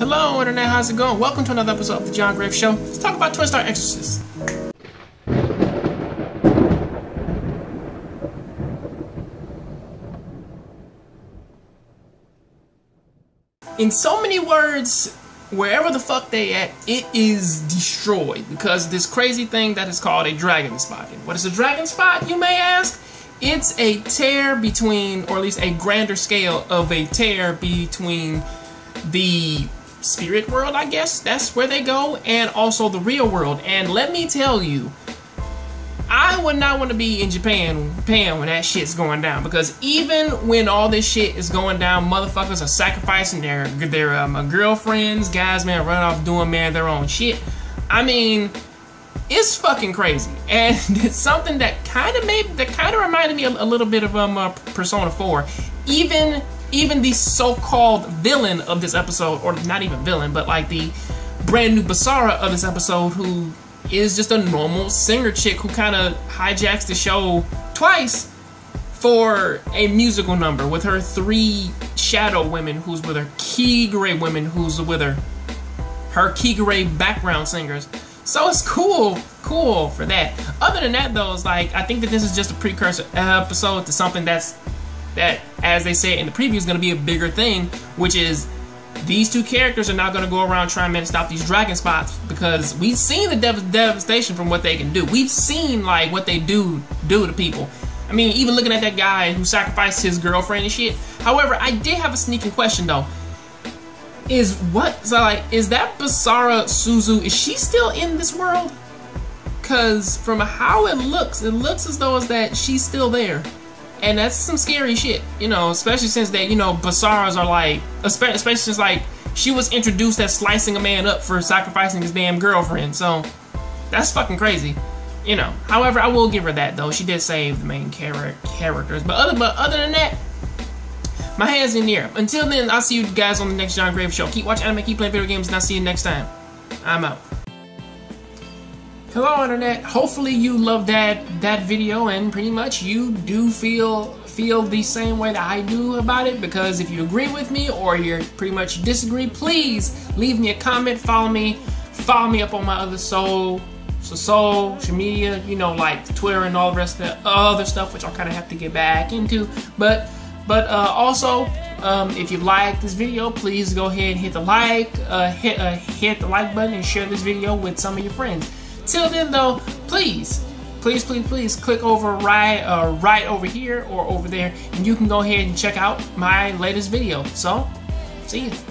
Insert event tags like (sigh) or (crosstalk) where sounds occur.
Hello, Internet, how's it going? Welcome to another episode of The Jon Graves Show. Let's talk about Twin Star Exorcist. In so many words, wherever the fuck they at, it is destroyed because this crazy thing that is called a dragon spot. What is a dragon spot, you may ask? It's a tear between, or at least a grander scale of a tear between the spirit world, I guess. That's where they go, and also the real world. And let me tell you, I would not want to be in Japan, Japan when that shit's going down because even when all this shit is going down, motherfuckers are sacrificing their their um, girlfriends, guys, man, running off doing man their own shit. I mean, it's fucking crazy, and (laughs) it's something that kind of made that kind of reminded me a, a, little bit of um uh, Persona 4. Even even the so-called villain of this episode, or not even villain, but like the brand new Basara of this episode, who is just a normal singer chick who kind of hijacks the show twice for a musical number with her three shadow women who's with her, Kegare women who's with her, her Kegare background singers. So it's cool, cool for that. Other than that, though, it's like I think that this is just a precursor episode to something that's that, as they say in the preview, is going to be a bigger thing, which is these two characters are not going to go around trying to stop these dragon spots because we've seen the dev devastation from what they can do. We've seen like what they do do to people. I mean, even looking at that guy who sacrificed his girlfriend and shit. However, I did have a sneaking question though. Is what so like is that Basara Suzu? Is she still in this world? Cause from how it looks, it looks as though as that she's still there and that's some scary shit, you know, especially since that, you know, Basaras are like, especially since like she was introduced as slicing a man up for sacrificing his damn girlfriend, so that's fucking crazy, you know. However, I will give her that though, she did save the main char characters, but other but other than that, my hands in the air. Until then, I'll see you guys on the next Jon Graves show. Keep watching anime, keep playing video games, and I'll see you next time. I'm out. Hello internet. Hopefully you love that that video and pretty much you do feel feel the same way that I do about it because if you agree with me or you pretty much disagree, please leave me a comment, follow me, follow me up on my other soul so social media, you know, like Twitter and all the rest of the other stuff, which I'll kind of have to get back into. But but uh, also, um, if you like this video, please go ahead and hit the like, uh, hit uh, hit the like button, and share this video with some of your friends. Till then, though, please, please, please, please click over right, uh, right over here or over there, and you can go ahead and check out my latest video. So, see you.